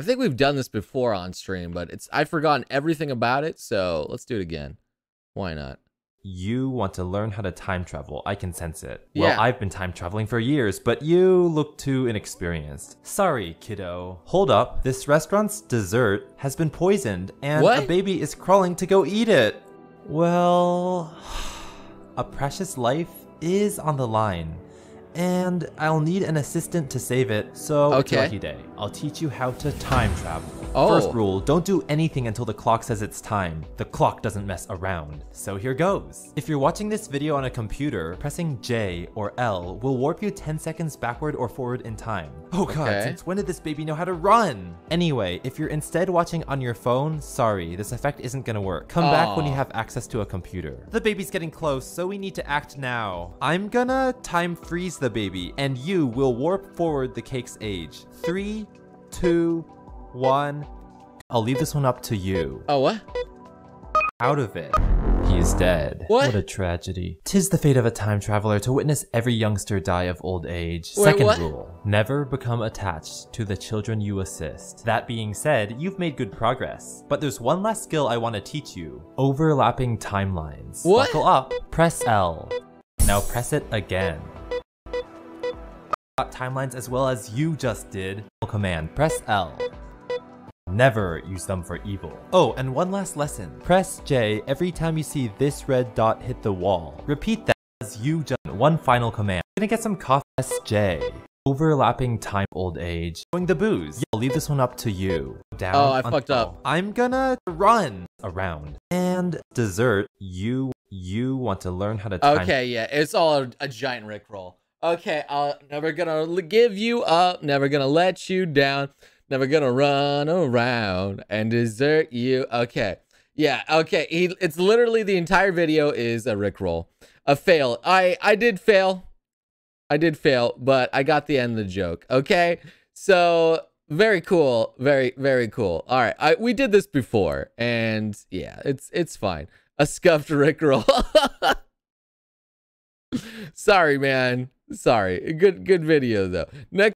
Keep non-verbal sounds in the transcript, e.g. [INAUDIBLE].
I think we've done this before on stream, but it's I've forgotten everything about it, so let's do it again. Why not? You want to learn how to time travel. I can sense it. Yeah. Well, I've been time traveling for years, but you look too inexperienced. Sorry, kiddo. Hold up. This restaurant's dessert has been poisoned, and What? a baby is crawling to go eat it. Well, [SIGHS] a precious life is on the line. And I'll need an assistant to save it, so Okay. lucky day. I'll teach you how to time travel. Oh. First rule, don't do anything until the clock says it's time. The clock doesn't mess around. So here goes. If you're watching this video on a computer, pressing J or L will warp you 10 seconds backward or forward in time. Oh god, Okay. since when did this baby know how to run? Anyway, if you're instead watching on your phone, sorry, this effect isn't gonna work. Come back when you have access to a computer. The baby's getting close, so we need to act now. I'm gonna time freeze the baby, and you will warp forward the cake's age. Three, two, one. I'll leave this one up to you. Oh what? Out of it. He is dead. What? What a tragedy. Tis the fate of a time traveler to witness every youngster die of old age. Wait, Second what? rule. Never become attached to the children you assist. That being said, you've made good progress. But there's one last skill I want to teach you. Overlapping timelines. What? Buckle up. Press L. Now press it again. Got Timelines as well as you just did. Command. Press L. Never use them for evil. Oh, and one last lesson. Press J every time you see this red dot hit the wall. Repeat that as you just one final command. Gonna get some coffee. Press J. Overlapping time old age. Going the booze. Yeah, I'll leave this one up to you. Down. Oh, I fucked up. I'm gonna run around. And dessert. You you want to learn how to time Okay, yeah, it's all a, a giant rickroll. Okay, I'm never gonna give you up, never gonna let you down, never gonna run around and desert you. Okay, yeah, okay. He, it's literally the entire video is a rickroll, a fail. I I did fail, I did fail, but I got the end of the joke. Okay, so very cool, very very cool. All right, I we did this before, and yeah, it's it's fine. A scuffed [LAUGHS] rickroll. [LAUGHS] Sorry, man. Sorry. Good good video though. Next